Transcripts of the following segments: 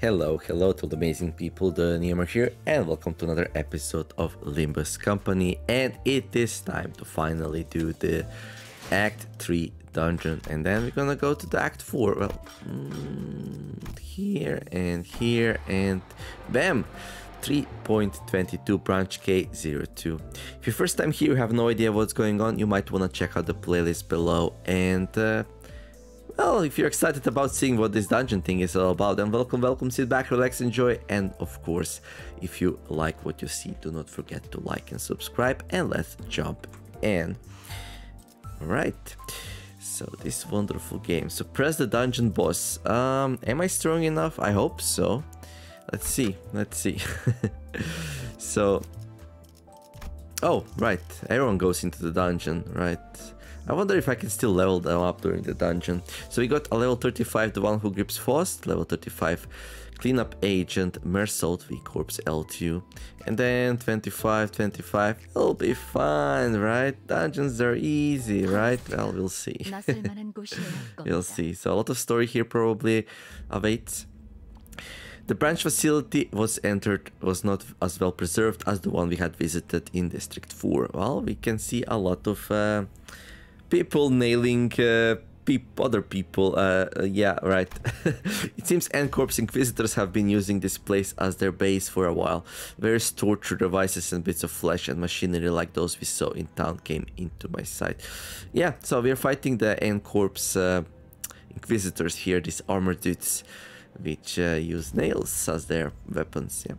Hello, hello to the amazing people, the Neomare here, and welcome to another episode of Limbus Company. And it is time to finally do the Act 3 dungeon, and then we're gonna go to the Act 4. Well, mm, here and here, and bam! 3.22 branch K02. If you're first time here, you have no idea what's going on, you might wanna check out the playlist below and uh, well, if you're excited about seeing what this dungeon thing is all about, then welcome, welcome, sit back, relax, enjoy, and of course, if you like what you see, do not forget to like and subscribe, and let's jump in. Alright, so this wonderful game. So press the dungeon boss. Um, am I strong enough? I hope so. Let's see, let's see. so, oh, right, everyone goes into the dungeon, right? I wonder if I can still level them up during the dungeon. So we got a level 35, the one who grips Faust, level 35, cleanup agent, Meursault, V Corpse L2, and then 25, 25, it'll be fine, right? Dungeons are easy, right? Well, we'll see. we'll see. So a lot of story here probably awaits. The branch facility was entered was not as well preserved as the one we had visited in District 4. Well, we can see a lot of uh, people nailing uh, peop other people. Uh, uh yeah, right. it seems N-Corp's Inquisitors have been using this place as their base for a while. Various torture devices and bits of flesh and machinery like those we saw in town came into my sight. Yeah, so we're fighting the N-Corp's uh, Inquisitors here, these armored dudes, which uh, use nails as their weapons, yeah.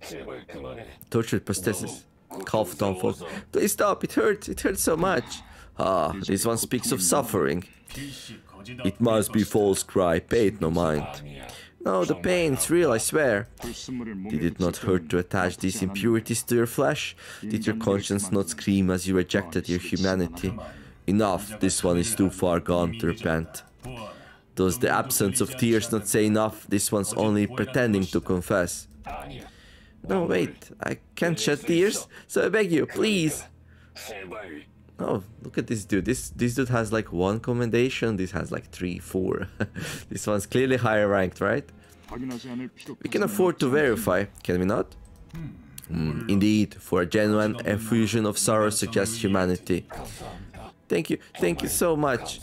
Tortured prosthesis. Cough, Tom Please stop, it hurts, it hurts so much. Ah, this one speaks of suffering. It must be false cry, pay it no mind. No, the pain's real, I swear. Did it not hurt to attach these impurities to your flesh? Did your conscience not scream as you rejected your humanity? Enough, this one is too far gone to repent. Does the absence of tears not say enough? This one's only pretending to confess. No, wait, I can't shed tears, so I beg you, please. Oh, look at this dude. This this dude has like one commendation. This has like three, four. this one's clearly higher ranked, right? We can afford to verify, can we not? Mm, indeed, for a genuine effusion of sorrow suggests humanity. Thank you, thank you so much.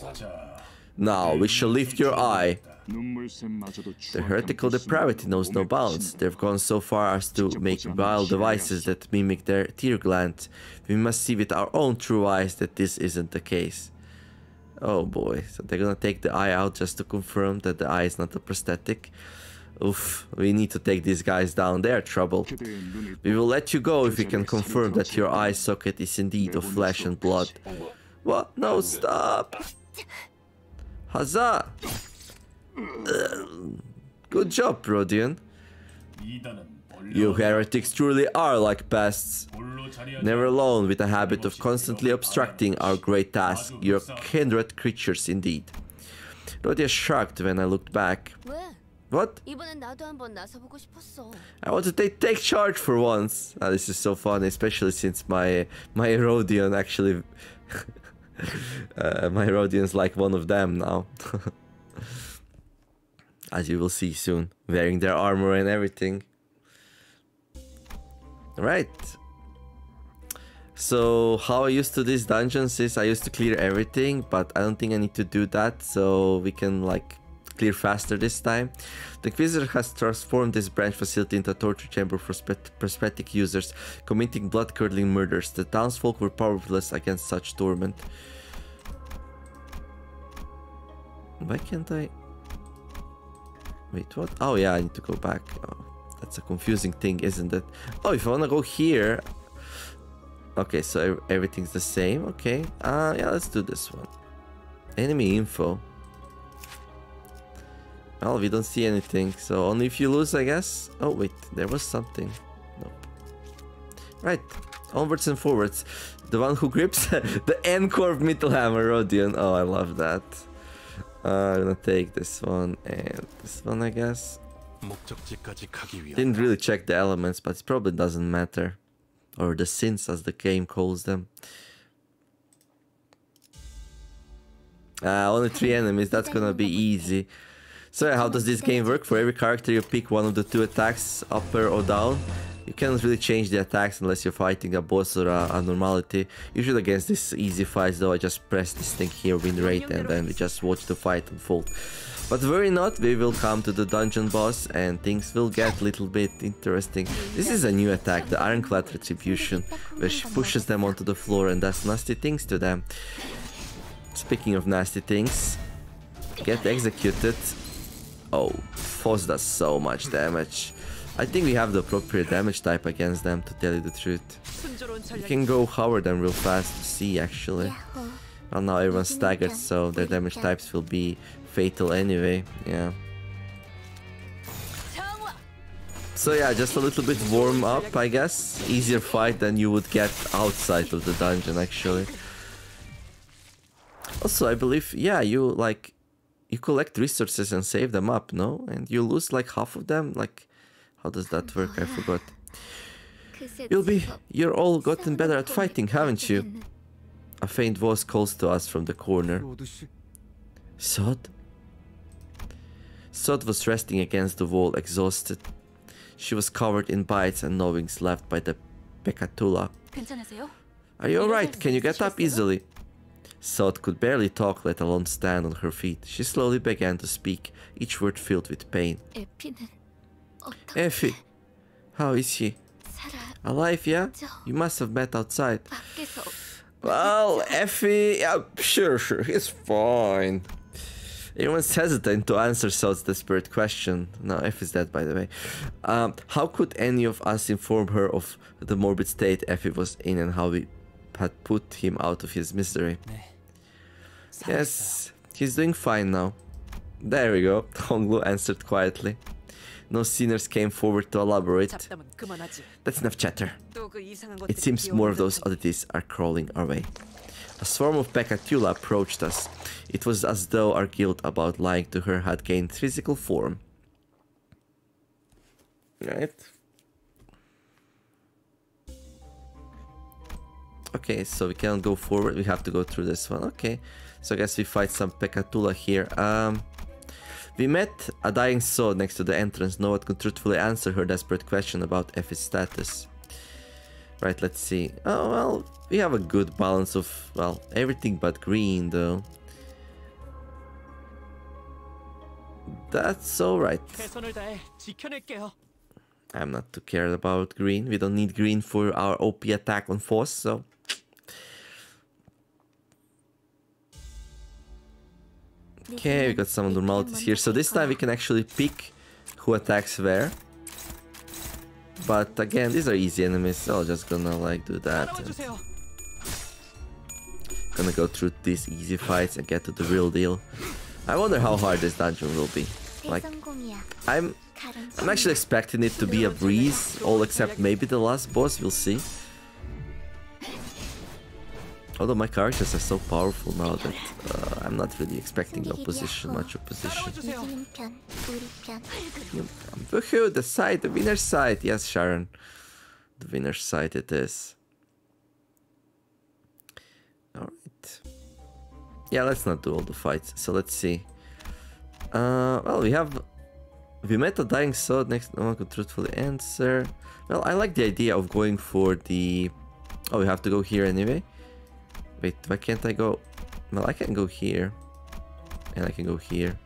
Now we shall lift your eye the heretical depravity knows no bounds. They've gone so far as to make vile devices that mimic their tear glands. We must see with our own true eyes that this isn't the case. Oh boy, so they're gonna take the eye out just to confirm that the eye is not a prosthetic. Oof, we need to take these guys down, they're trouble. We will let you go if we can confirm that your eye socket is indeed of flesh and blood. What? No, stop! Huzzah! Good job, Rodion. You heretics truly are like pests. Never alone with a habit of constantly obstructing our great task. You're kindred creatures indeed. Rodion shrugged when I looked back. What? I want to take, take charge for once. Oh, this is so fun, especially since my my Rodion actually... uh, my Rodion's like one of them now. as you will see soon, wearing their armor and everything. Right. So how I used to these dungeons is I used to clear everything, but I don't think I need to do that, so we can like clear faster this time. The Inquisitor has transformed this branch facility into a torture chamber for prosthetic users, committing blood-curdling murders. The townsfolk were powerless against such torment. Why can't I... Wait, what? Oh yeah, I need to go back. Oh, that's a confusing thing, isn't it? Oh, if I want to go here... Okay, so everything's the same. Okay. Uh, yeah, let's do this one. Enemy info. Well, we don't see anything, so only if you lose, I guess. Oh, wait, there was something. No. Right, onwards and forwards. The one who grips the N-Corp Mittelhammer Rodion. Oh, I love that. Uh, I'm gonna take this one and this one, I guess. Didn't really check the elements, but it probably doesn't matter. Or the sins, as the game calls them. Uh, only three enemies, that's gonna be easy. So how does this game work? For every character you pick one of the two attacks, upper or down. You cannot really change the attacks unless you're fighting a boss or a, a normality. Usually against these easy fights though, I just press this thing here, win rate, and then we just watch the fight unfold. But worry not, we will come to the dungeon boss and things will get a little bit interesting. This is a new attack, the Ironclad Retribution, where she pushes them onto the floor and does nasty things to them. Speaking of nasty things, get executed. Oh, Faust does so much damage. I think we have the appropriate damage type against them, to tell you the truth. You can go hover them real fast to see, actually. Well, now everyone's staggered, so their damage types will be fatal anyway, yeah. So yeah, just a little bit warm up, I guess. Easier fight than you would get outside of the dungeon, actually. Also, I believe, yeah, you, like, you collect resources and save them up, no? And you lose, like, half of them, like... How does that work? I forgot. You'll be... You're all gotten better at fighting, haven't you? A faint voice calls to us from the corner. Sod? Sod was resting against the wall, exhausted. She was covered in bites and gnawings left by the Peccatula. Are you alright? Can you get up easily? Sod could barely talk, let alone stand on her feet. She slowly began to speak, each word filled with pain. Effie, how is she? Alive, yeah? You must have met outside. Well, Effie, yeah, sure, sure, he's fine. Everyone's hesitant to answer Sod's desperate question. No, Effie's dead, by the way. Um, how could any of us inform her of the morbid state Effie was in and how we had put him out of his misery? Yes, he's doing fine now. There we go, Honglu answered quietly. No sinners came forward to elaborate. That's enough chatter. It seems more of those oddities are crawling our way. A swarm of Peccatula approached us. It was as though our guilt about lying to her had gained physical form. Right. Okay, so we cannot go forward. We have to go through this one. Okay. So I guess we fight some Peccatula here. Um, we met a dying soul next to the entrance. No one could truthfully answer her desperate question about Effie's status. Right, let's see. Oh, well, we have a good balance of, well, everything but green, though. That's alright. I'm not too cared about green. We don't need green for our OP attack on force, so... Okay, we got some normalities here. So this time we can actually pick who attacks where. But again, these are easy enemies, so I'm just gonna like do that. Gonna go through these easy fights and get to the real deal. I wonder how hard this dungeon will be. Like, I'm, I'm actually expecting it to be a breeze, all except maybe the last boss, we'll see. Although my characters are so powerful now that uh, I'm not really expecting opposition, much opposition. Woohoo, the side, the winner's side. Yes, Charon. The winner's side it is. Alright. Yeah, let's not do all the fights. So let's see. Uh, well, we have... We met a dying sword next no one could truthfully answer. Well, I like the idea of going for the... Oh, we have to go here anyway. Wait, why can't I go? Well, I can go here. And I can go here.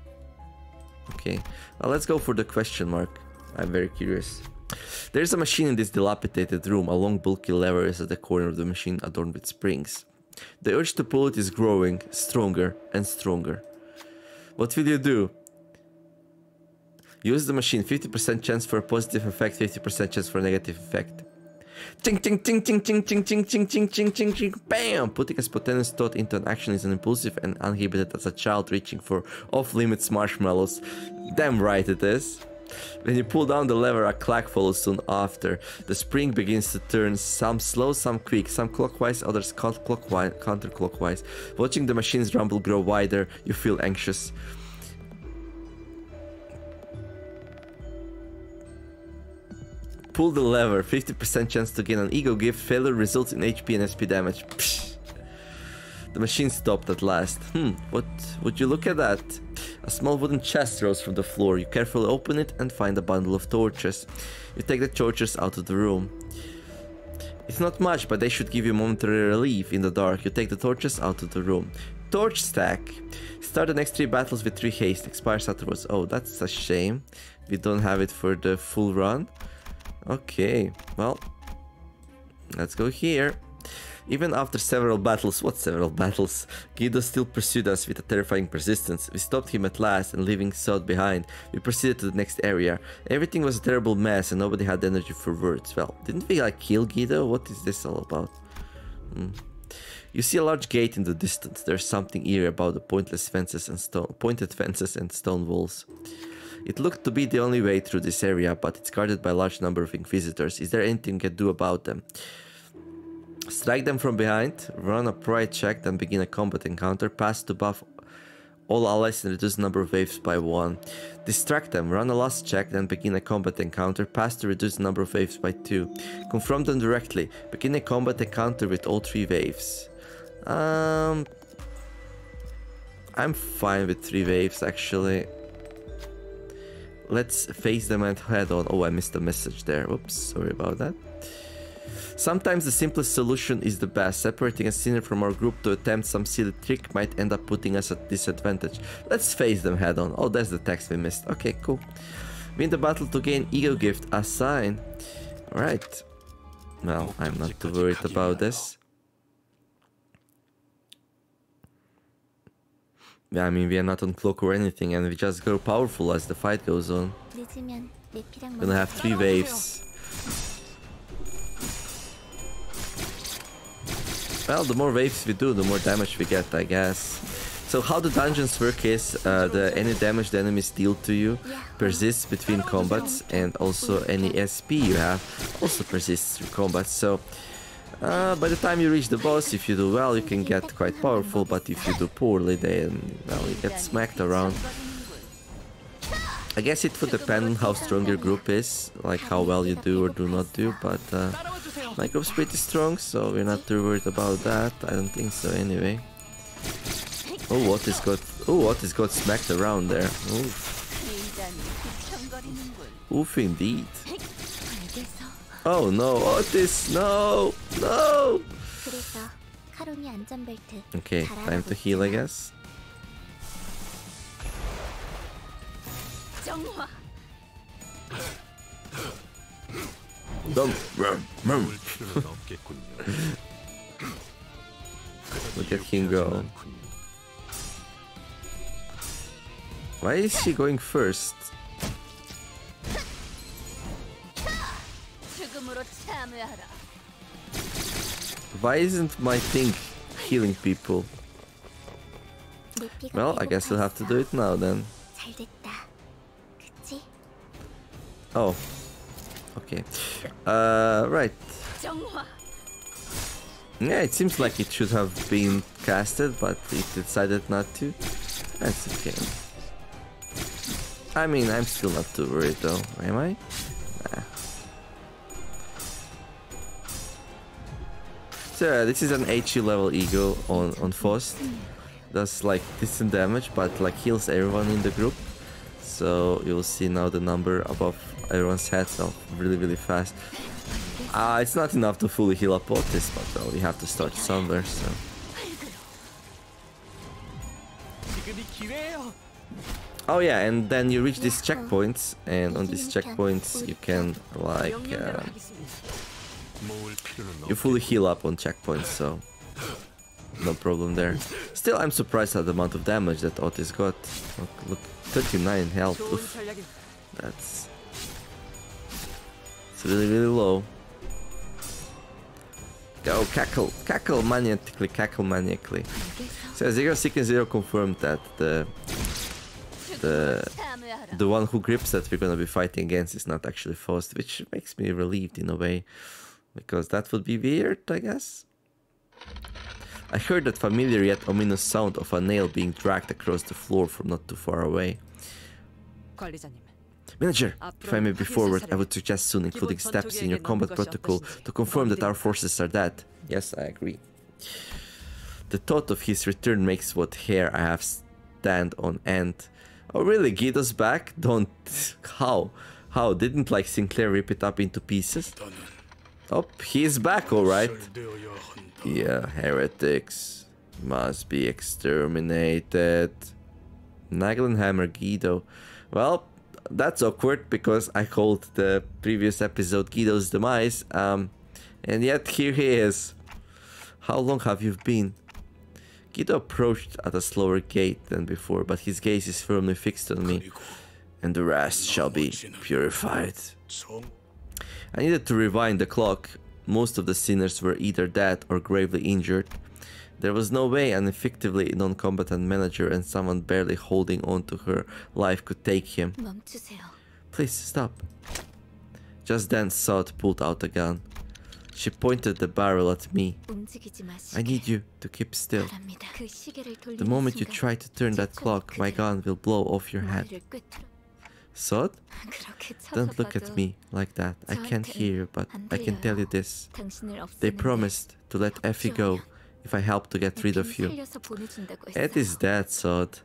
Okay. Well, let's go for the question mark. I'm very curious. There's a machine in this dilapidated room. A long bulky lever is at the corner of the machine adorned with springs. The urge to pull it is growing, stronger and stronger. What will you do? Use the machine. 50% chance for a positive effect, 50% chance for a negative effect. Ching ching ching ching ching ching ching ching ching ching ching ching bam! Putting a spontaneous thought into an action is an impulsive and uninhibited as a child reaching for off-limits marshmallows. Damn right it is. When you pull down the lever, a clack follows soon after. The spring begins to turn, some slow, some quick, some clockwise, others counterclockwise. Watching the machine's rumble grow wider, you feel anxious. Pull the lever, 50% chance to gain an ego gift, failure results in HP and SP damage. Psh. The machine stopped at last. Hmm, what would you look at that? A small wooden chest rose from the floor. You carefully open it and find a bundle of torches. You take the torches out of the room. It's not much, but they should give you momentary relief in the dark. You take the torches out of the room. Torch stack. Start the next three battles with three haste. Expires afterwards. Oh, that's a shame. We don't have it for the full run. Okay, well, let's go here. Even after several battles, what several battles, Guido still pursued us with a terrifying persistence. We stopped him at last and leaving South behind, we proceeded to the next area. Everything was a terrible mess and nobody had energy for words. Well, didn't we like kill Guido? What is this all about? Hmm. You see a large gate in the distance. There's something eerie about the pointless fences and stone, pointed fences and stone walls. It looked to be the only way through this area, but it's guarded by a large number of inquisitors. Is there anything you can do about them? Strike them from behind, run a pride check, then begin a combat encounter. Pass to buff all allies and reduce the number of waves by one. Distract them, run a Lust check, then begin a combat encounter. Pass to reduce the number of waves by two. Confront them directly. Begin a combat encounter with all three waves. Um, I'm fine with three waves actually. Let's face them head on. Oh, I missed a message there. Oops, sorry about that. Sometimes the simplest solution is the best. Separating a sinner from our group to attempt some silly trick might end up putting us at disadvantage. Let's face them head on. Oh, that's the text we missed. Okay, cool. Win the battle to gain ego gift. A sign. Alright. Well, I'm not too worried about this. I mean, we are not on cloak or anything, and we just grow powerful as the fight goes on. Gonna have three waves. Well, the more waves we do, the more damage we get, I guess. So how the dungeons work is, uh, the any damage the enemies deal to you persists between combats, and also any SP you have also persists through combats. So uh, by the time you reach the boss, if you do well, you can get quite powerful, but if you do poorly, then well, you get smacked around. I guess it would depend how strong your group is, like how well you do or do not do, but uh, my group's pretty strong, so we're not too worried about that. I don't think so anyway. Oh, what is got... Oh, what is got smacked around there? Oof. Oof, indeed. Oh no, Outis, no, no! Okay, time to heal, I guess. Don't. Look at him go. Why is she going first? Why isn't my thing healing people? Well, I guess we'll have to do it now then. Oh. Okay. Uh, right. Yeah, it seems like it should have been casted, but it decided not to. That's okay. I mean, I'm still not too worried though, am I? Uh, this is an HE level ego on, on Faust. Does like decent damage, but like heals everyone in the group. So you'll see now the number above everyone's heads so really really fast. Uh, it's not enough to fully heal up Outis, but well, we have to start somewhere, so... Oh yeah, and then you reach these checkpoints, and on these checkpoints you can like... Uh, you fully heal up on checkpoints, so no problem there. Still, I'm surprised at the amount of damage that Outis got. Look, look 39 health. Oof. That's it's really, really low. Go, cackle, cackle maniacally, cackle maniacally. So zero seeking zero confirmed that the the the one who grips that we're gonna be fighting against is not actually Faust, which makes me relieved in a way. Because that would be weird, I guess. I heard that familiar yet ominous sound of a nail being dragged across the floor from not too far away. Manager, if I may be forward, I would suggest soon including steps in your combat protocol to confirm that our forces are dead. Yes, I agree. The thought of his return makes what hair I have stand on end. Oh really? Guido's back? Don't. How? How? Didn't like Sinclair rip it up into pieces? Oh, he's back, alright. Yeah, heretics must be exterminated. Nagelhammer Guido. Well, that's awkward because I called the previous episode Guido's demise. Um, and yet here he is. How long have you been? Guido approached at a slower gait than before, but his gaze is firmly fixed on me, and the rest shall be purified. I needed to rewind the clock. Most of the sinners were either dead or gravely injured. There was no way an effectively non-combatant manager and someone barely holding on to her life could take him. Please stop. Just then Sod pulled out a gun. She pointed the barrel at me. I need you to keep still. The moment you try to turn that clock, my gun will blow off your head. Sod? Don't look at me like that. I can't hear you, but I can tell you this. They promised to let Effie go if I help to get rid of you. It is that, Sod.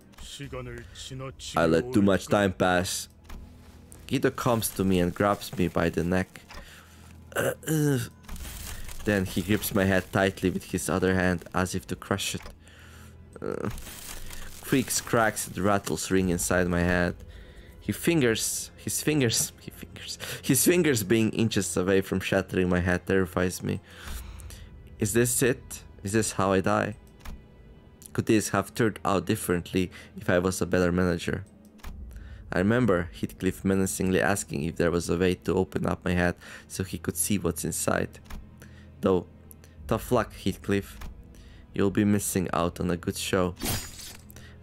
I let too much time pass. Guido comes to me and grabs me by the neck. Uh, uh. Then he grips my head tightly with his other hand as if to crush it. Uh, creaks, cracks and rattles ring inside my head. He fingers, his fingers, he fingers, his fingers being inches away from shattering my head terrifies me. Is this it? Is this how I die? Could this have turned out differently if I was a better manager? I remember Heathcliff menacingly asking if there was a way to open up my head so he could see what's inside. Though, tough luck, Heathcliff. You'll be missing out on a good show.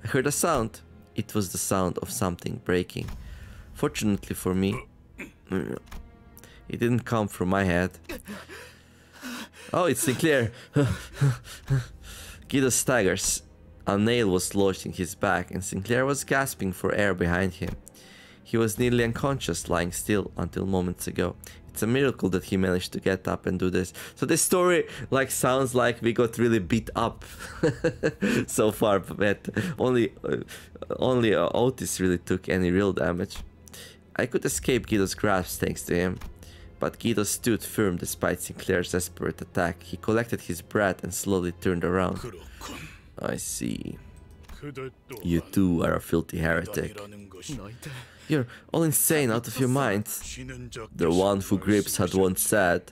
I heard a sound. It was the sound of something breaking. Fortunately for me, it didn't come from my head. Oh, it's Sinclair. Guido staggers. A nail was lodged in his back, and Sinclair was gasping for air behind him. He was nearly unconscious, lying still until moments ago. It's a miracle that he managed to get up and do this. So this story like sounds like we got really beat up so far, but only uh, only uh, Outis really took any real damage. I could escape Guido's grasp thanks to him. But Guido stood firm despite Sinclair's desperate attack. He collected his breath and slowly turned around. I see. You too are a filthy heretic. You're all insane out of your mind. The one who grips had once said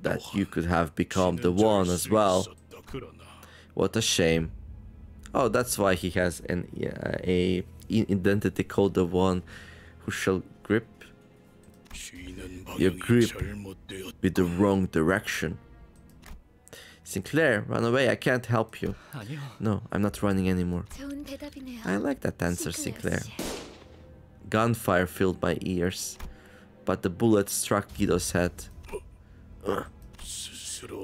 that you could have become the one as well. What a shame. Oh, that's why he has an uh, a identity called the one who shall grip. Your grip with the wrong direction. Sinclair, run away, I can't help you. No, I'm not running anymore. I like that answer, Sinclair. Gunfire filled my ears, but the bullet struck Guido's head.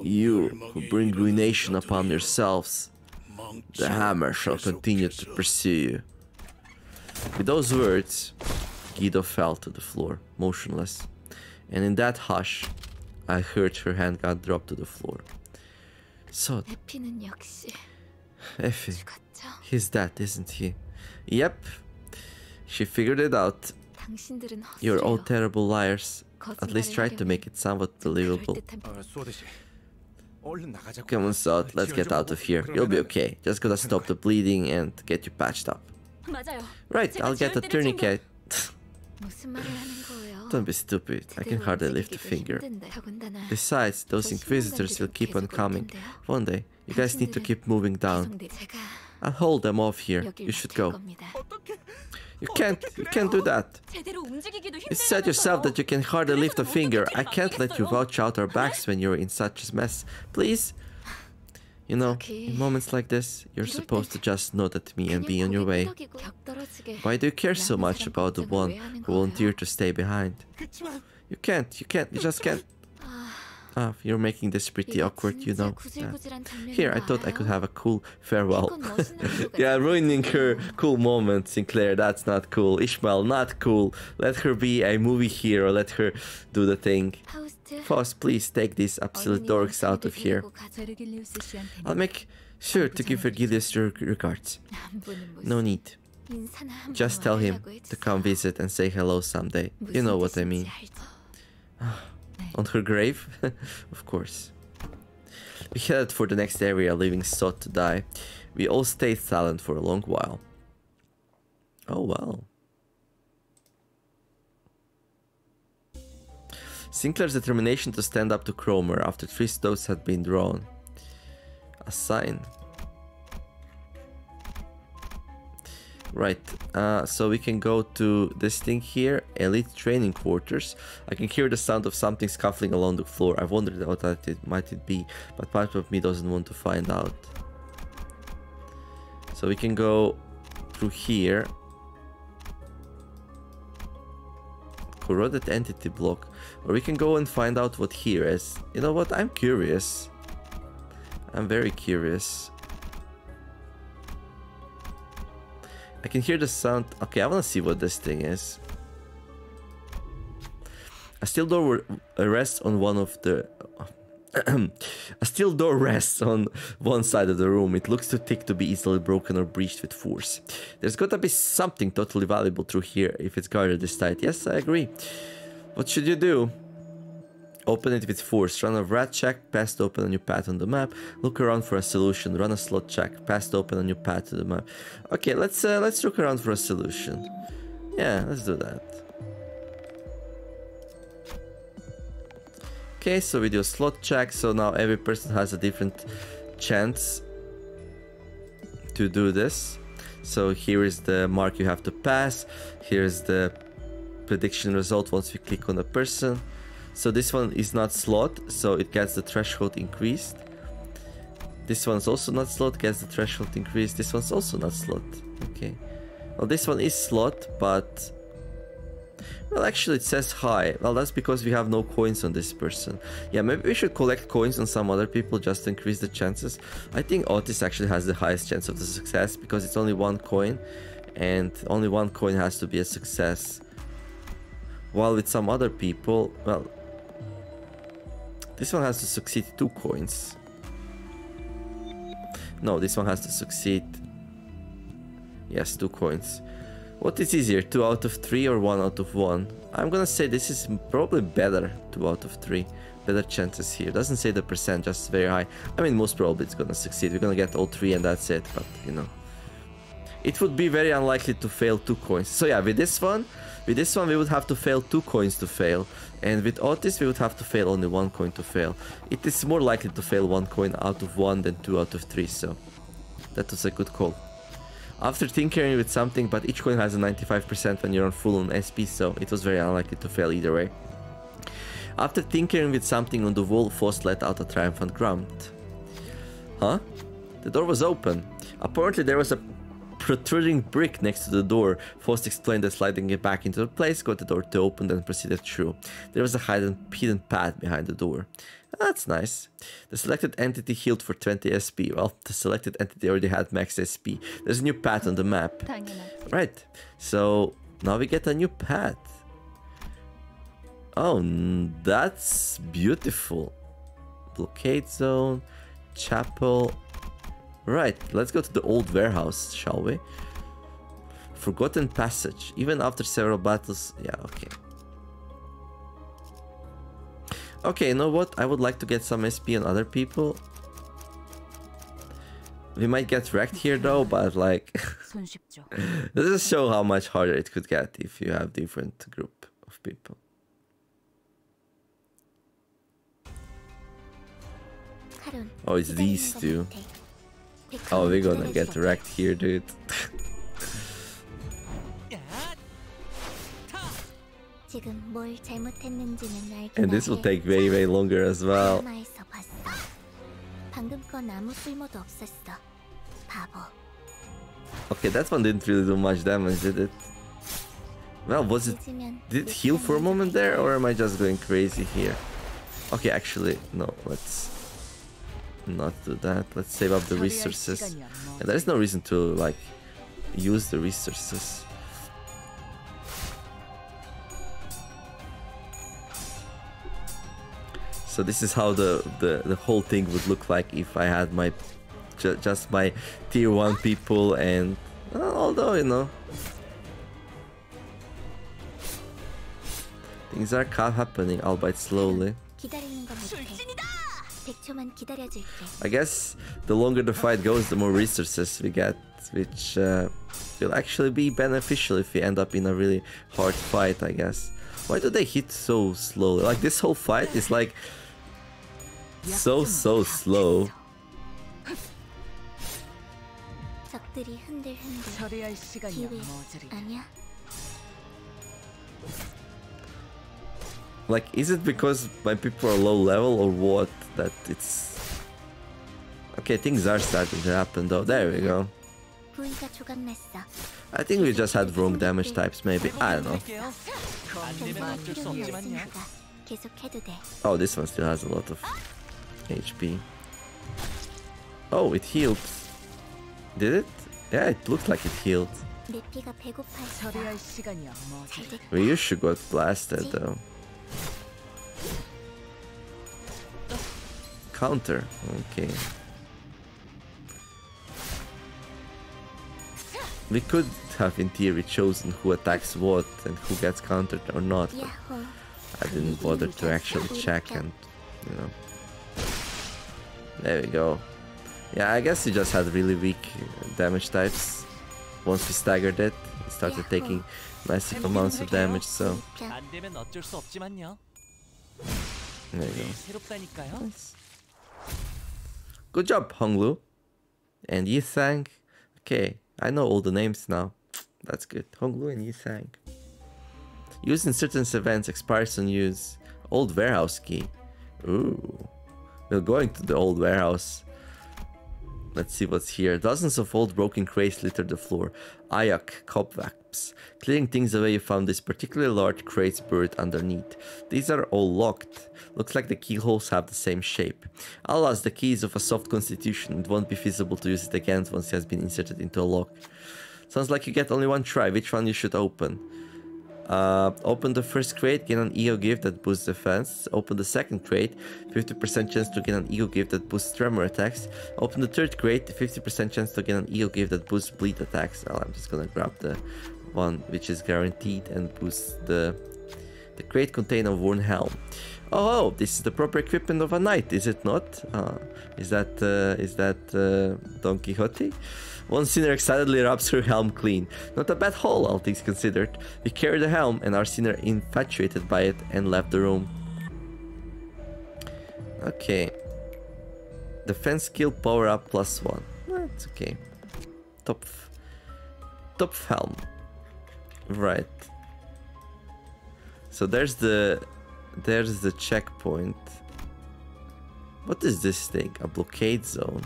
You who bring ruination upon yourselves, the hammer shall continue to pursue you. With those words, Guido fell to the floor, motionless, and in that hush, I heard her handgun drop to the floor. So, Effie, he's dead, isn't he? Yep, she figured it out. You're all terrible liars. At least try to make it somewhat believable. Come on, Sod, let's get out of here. You'll be okay. Just gotta stop the bleeding and get you patched up. Right, I'll get a tourniquet. Don't be stupid. I can hardly lift a finger. Besides, those inquisitors will keep on coming. One day, you guys need to keep moving down. I'll hold them off here. You should go. You can't, you can't do that. You said yourself that you can hardly lift a finger. I can't let you vouch out our backs when you're in such a mess. Please. You know, in moments like this, you're supposed to just nod at me and be on your way. Why do you care so much about the one who volunteered to stay behind? You can't, you can't, you just can't. Oh, you're making this pretty awkward, you know. Yeah. Here, I thought I could have a cool farewell. yeah, ruining her cool moment, Sinclair. That's not cool. Ishmael, not cool. Let her be a movie hero. Let her do the thing. Faust, please take these absolute dorks out of here. I'll make sure to give her your regards. No need. Just tell him to come visit and say hello someday. You know what I mean on her grave? of course. We headed for the next area, leaving Sod to die. We all stayed silent for a long while. Oh well. Sinclair's determination to stand up to Cromer after three stones had been drawn. A sign. Right, uh, so we can go to this thing here, elite training quarters. I can hear the sound of something scuffling along the floor. I've wondered what that it might it be, but part of me doesn't want to find out. So we can go through here. Corroded entity block. Or we can go and find out what here is. You know what? I'm curious. I'm very curious. I can hear the sound. Okay, I want to see what this thing is. A steel door rests on one of the. a steel door rests on one side of the room. It looks too thick to be easily broken or breached with force. There's gotta be something totally valuable through here if it's guarded this tight. Yes, I agree. What should you do? Open it with force. Run a Wrath check. Pass to open a new path on the map. Look around for a solution. Run a slot check. Pass to open a new path to the map. Okay, let's uh, let's look around for a solution. Yeah, let's do that. Okay, so we do a slot check. So now every person has a different chance to do this. So here is the mark you have to pass. Here's the prediction result once we click on the person. So this one is not slot, so it gets the threshold increased. This one's also not slot, gets the threshold increased. This one's also not slot. Okay. Well, this one is slot, but... Well, actually it says high. Well, that's because we have no coins on this person. Yeah, maybe we should collect coins on some other people just to increase the chances. I think Outis actually has the highest chance of the success because it's only one coin. And only one coin has to be a success. While with some other people, well, this one has to succeed two coins. No, this one has to succeed. Yes, two coins. What is easier, two out of three or one out of one? I'm gonna say this is probably better, two out of three. Better chances here. Doesn't say the percent, just very high. I mean, most probably it's gonna succeed. We're gonna get all three and that's it, but you know. It would be very unlikely to fail two coins. So yeah, with this one, with this one we would have to fail two coins to fail. And with Outis we would have to fail only one coin to fail. It is more likely to fail one coin out of one than two out of three, so that was a good call. After tinkering with something, but each coin has a 95% when you're on full on SP, so it was very unlikely to fail either way. After tinkering with something on the wall, Faust let out a triumphant grunt. Huh? The door was open. Apparently there was a protruding brick next to the door. Faust explained that sliding it back into place got the door to open, then proceeded through. There was a hidden path behind the door. That's nice. The selected entity healed for 20 SP. Well, the selected entity already had max SP. There's a new path on the map. Right. So now we get a new path. Oh, that's beautiful. Blockade zone, chapel, Right, let's go to the old warehouse, shall we? Forgotten passage. Even after several battles... Yeah, okay. Okay, you know what? I would like to get some SP on other people. We might get wrecked here though, but like... this is show how much harder it could get if you have different group of people. Oh, it's these two. Oh, we're gonna get wrecked here, dude. and this will take way, way longer as well. Okay, that one didn't really do much damage, did it? Well, was it... Did it heal for a moment there, or am I just going crazy here? Okay, actually, no, let's not do that. Let's save up the resources. And there is no reason to like use the resources. So this is how the, the, the whole thing would look like if I had my ju just my tier 1 people and although you know things are happening albeit slowly. I guess the longer the fight goes, the more resources we get, which uh, will actually be beneficial if we end up in a really hard fight, I guess. Why do they hit so slowly? Like this whole fight is like so so slow. Like, is it because my people are low level or what that it's... Okay, things are starting to happen though. There we go. I think we just had wrong damage types, maybe. I don't know. Oh, this one still has a lot of HP. Oh, it healed. Did it? Yeah, it looked like it healed. We should got blasted though. Counter. Okay. We could have in theory chosen who attacks what and who gets countered or not, but I didn't bother to actually check and, you know. There we go. Yeah, I guess he just had really weak damage types once we staggered it, it started taking massive amounts of damage, so... There you go. Nice. Good job, Honglu. And Yisang. Okay, I know all the names now. That's good. Honglu and Yisang. Using certain events expires on use. Old warehouse key. Ooh. We're going to the old warehouse. Let's see what's here. Dozens of old broken crates litter the floor. Ayak cobwebs. Clearing things away, you found this particularly large crates buried underneath. These are all locked. Looks like the keyholes have the same shape. Alas, the key is of a soft constitution. It won't be feasible to use it again once it has been inserted into a lock. Sounds like you get only one try. Which one you should open? Uh, open the first crate, gain an ego gift that boosts defense. Open the second crate, 50% chance to gain an ego gift that boosts tremor attacks. Open the third crate, 50% chance to gain an ego gift that boosts bleed attacks. Well, I'm just gonna grab the one which is guaranteed and boosts the the crate contain a worn helm. Oh, this is the proper equipment of a knight, is it not? Uh, is that uh, is that uh, Don Quixote? One sinner excitedly rubs her helm clean. Not a bad haul, all things considered. We carry the helm, and our sinner infatuated by it and left the room. Okay. Defense skill power up plus one. That's okay. Top, top helm. Right. So there's the there's the checkpoint. What is this thing? A blockade zone.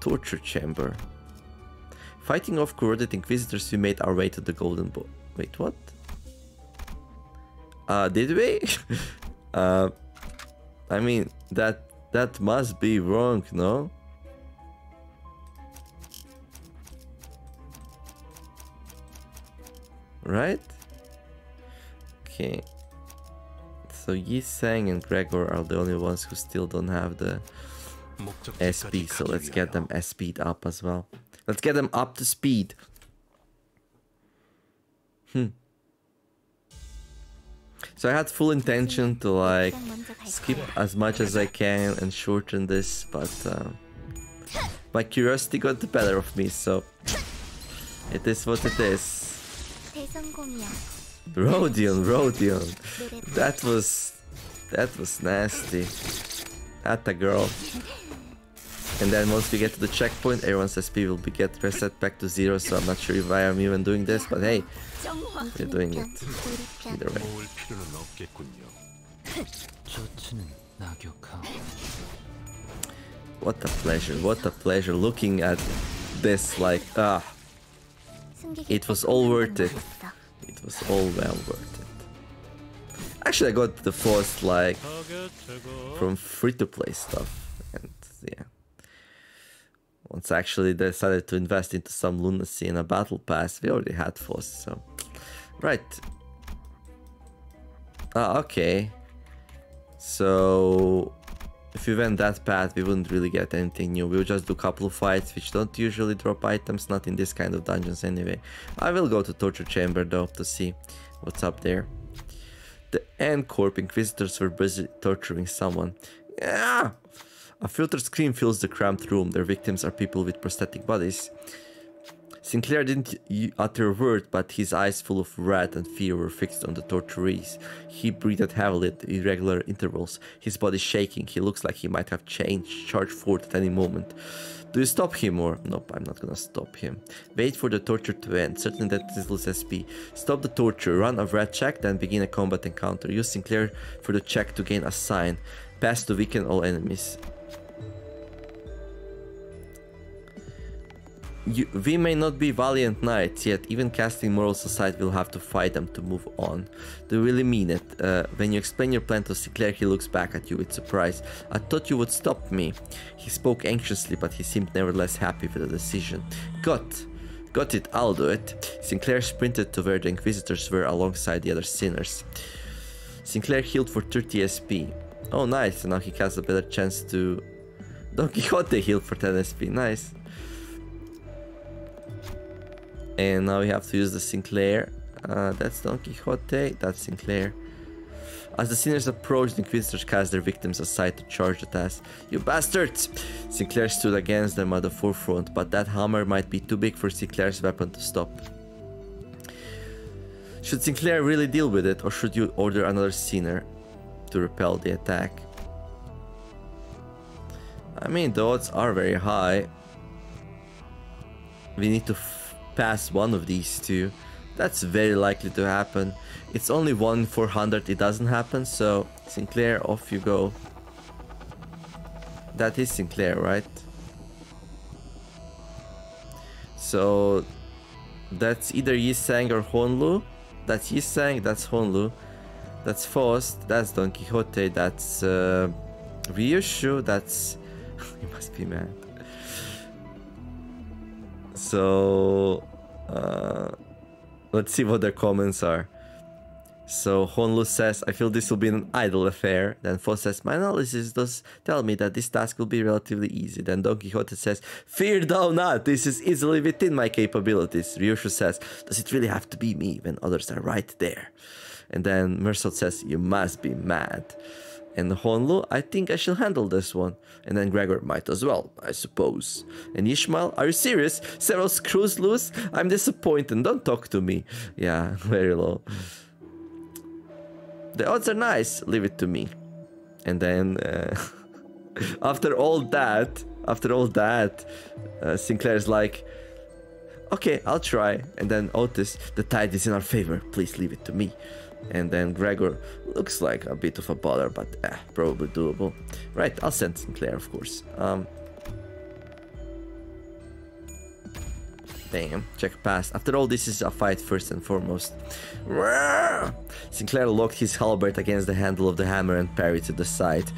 Torture chamber. Fighting off corroded inquisitors, we made our way to the Golden Bough. Wait, what? Uh, did we? uh, I mean, that that must be wrong, no? Right? Okay. So Yisang and Gregor are the only ones who still don't have the SP, so let's get them SP'd up as well. Let's get them up to speed. Hmm. So I had full intention to like skip as much as I can and shorten this, but uh, my curiosity got the better of me, so it is what it is. Rodion, Rodion, that was that was nasty. At the girl. And then once we get to the checkpoint, everyone's SP will be get reset back to zero, so I'm not sure if I am even doing this, but hey, we're doing it either way. What a pleasure, what a pleasure looking at this, like, ah. It was all worth it. It was all well worth it. Actually, I got the first, like, from free-to-play stuff. Actually decided to invest into some lunacy in a battle pass, we already had Faust, so. Right. Ah, okay. So. if we went that path, we wouldn't really get anything new. We'll just do a couple of fights, which don't usually drop items, not in this kind of dungeons anyway. I will go to Torture Chamber though to see what's up there. The N-Corp Inquisitors were busy torturing someone. Yeah! A filtered scream fills the cramped room. Their victims are people with prosthetic bodies. Sinclair didn't utter a word, but his eyes full of wrath and fear were fixed on the torturees. He breathed heavily at irregular intervals, his body shaking. He looks like he might have changed, charged forward at any moment. Do you stop him or... Nope, I'm not gonna stop him. Wait for the torture to end. Certainly that is Luz SP. Stop the torture, run a red check, then begin a combat encounter. Use Sinclair for the check to gain a sign. Pass to weaken all enemies. You, we may not be valiant knights, yet even casting morals aside, we'll have to fight them to move on. You really mean it? Uh, when you explain your plan to Sinclair, he looks back at you with surprise. I thought you would stop me. He spoke anxiously, but he seemed nevertheless happy with the decision. Got. Got it, I'll do it. Sinclair sprinted to where the Inquisitors were alongside the other sinners. Sinclair healed for 30 SP. Oh nice, now he has a better chance to... Don Quixote healed for 10 SP, nice. And now we have to use the Sinclair. Uh, that's Don Quixote, that's Sinclair. As the sinners approached, the Inquisitors cast their victims aside to charge the task. You bastards! Sinclair stood against them at the forefront, but that hammer might be too big for Sinclair's weapon to stop. Should Sinclair really deal with it, or should you order another sinner to repel the attack? I mean, the odds are very high. We need to pass one of these two. That's very likely to happen. It's only 1 400 it doesn't happen, so Sinclair, off you go. That is Sinclair, right? So that's either Yi Sang or Hong Lu. That's Yi Sang, that's Hong Lu. That's Faust, that's Don Quixote, that's uh, Ryoshu, that's... you must be mad. So uh, let's see what their comments are. So Hong Lu says, I feel this will be an idle affair. Then Fo says, my analysis does tell me that this task will be relatively easy. Then Don Quixote says, fear thou not, this is easily within my capabilities. Ryoshu says, does it really have to be me when others are right there? And then Meursault says, you must be mad. And Hong Lu, I think I shall handle this one. And then Gregor might as well, I suppose. And Ishmael, are you serious? Several screws loose? I'm disappointed, don't talk to me. Yeah, very low. The odds are nice, leave it to me. And then, uh, after all that, after all that, uh, Sinclair's like, okay, I'll try. And then Outis, the tide is in our favor, please leave it to me. And then Gregor looks like a bit of a bother, but eh, probably doable. Right, I'll send Sinclair, of course. Um, Damn, check past. After all, this is a fight first and foremost. Sinclair locked his halberd against the handle of the hammer and parried to the side.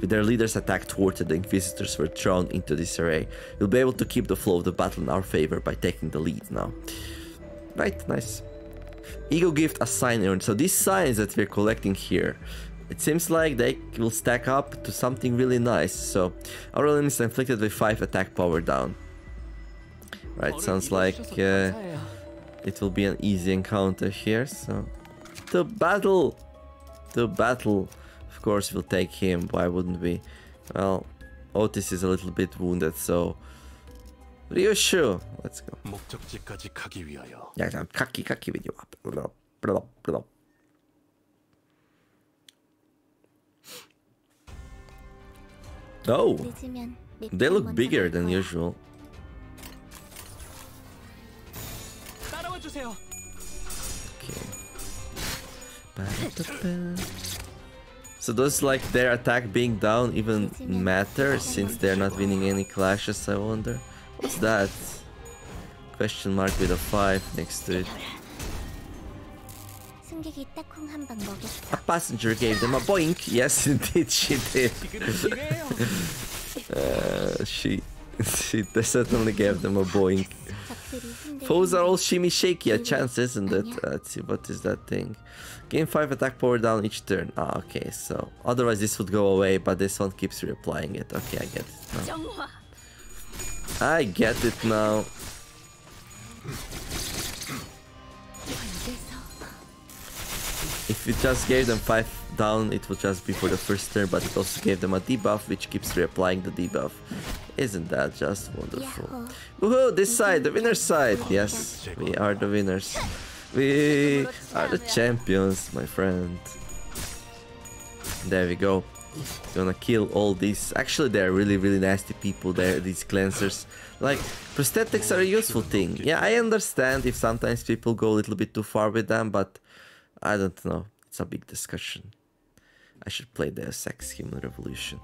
With their leader's attack thwarted, the Inquisitors were thrown into disarray. We'll be able to keep the flow of the battle in our favor by taking the lead now. Right, nice. Ego gift, a sign earned. So these signs that we're collecting here, it seems like they will stack up to something really nice. So our enemies inflicted with 5 attack power down. Right, sounds like uh, it will be an easy encounter here. So to battle! To battle! Of course we'll take him, why wouldn't we? Well, Outis is a little bit wounded, so Ryushu. Let's go. 목적지까지 가기 위하여 Yeah, I'm cocky, cocky with you up. Blah, blah, blah. Oh, 늦으면 they look 먼저 bigger 갈 than 거야. usual. 따라와 주세요. Okay. Ba-da-da-da. So does like their attack being down even matter since they're not winning any clashes, I wonder? What's that? Question mark with a 5 next to it. A passenger gave them a boink. Yes, indeed she did. uh, she, she certainly gave them a boink. Foes are all shimmy shaky, a chance, isn't it? Uh, let's see, what is that thing? Gain 5 attack power down each turn. Ah, okay, so otherwise this would go away, but this one keeps reapplying it. Okay, I get it. I get it now. If you just gave them 5 down, it would just be for the first turn, but it also gave them a debuff, which keeps reapplying the debuff. Isn't that just wonderful? Woohoo, this side, the winner's side. Yes, we are the winners. We are the champions, my friend. There we go. Gonna kill all these. Actually, they're really, really nasty people there, these cleansers. Like, prosthetics are a useful thing. Yeah, I understand if sometimes people go a little bit too far with them, but I don't know. It's a big discussion. I should play the Deus Ex Human Revolution.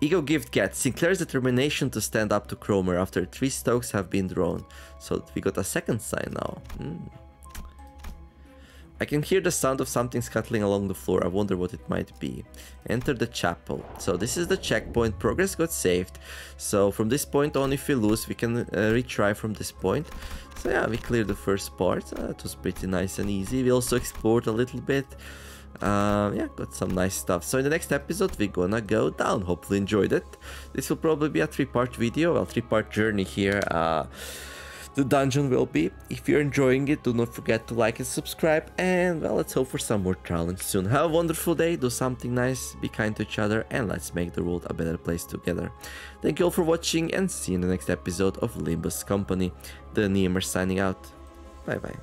Ego Gift Cat. Sinclair's determination to stand up to Kromer after three stokes have been drawn. So we got a second sign now. Hmm. I can hear the sound of something scuttling along the floor. I wonder what it might be. Enter the chapel. So this is the checkpoint. Progress got saved. So from this point on, if we lose, we can uh, retry from this point. So yeah, we cleared the first part. Uh, it was pretty nice and easy. We also explored a little bit. Uh, yeah, got some nice stuff. So in the next episode, we're gonna go down. Hopefully enjoyed it. This will probably be a three-part video, well, three-part journey here. Uh, the dungeon will be. If you're enjoying it, do not forget to like and subscribe. And well, let's hope for some more challenge soon. Have a wonderful day, do something nice, be kind to each other, and let's make the world a better place together. Thank you all for watching, and see you in the next episode of Limbus Company. The Neomare signing out. Bye bye.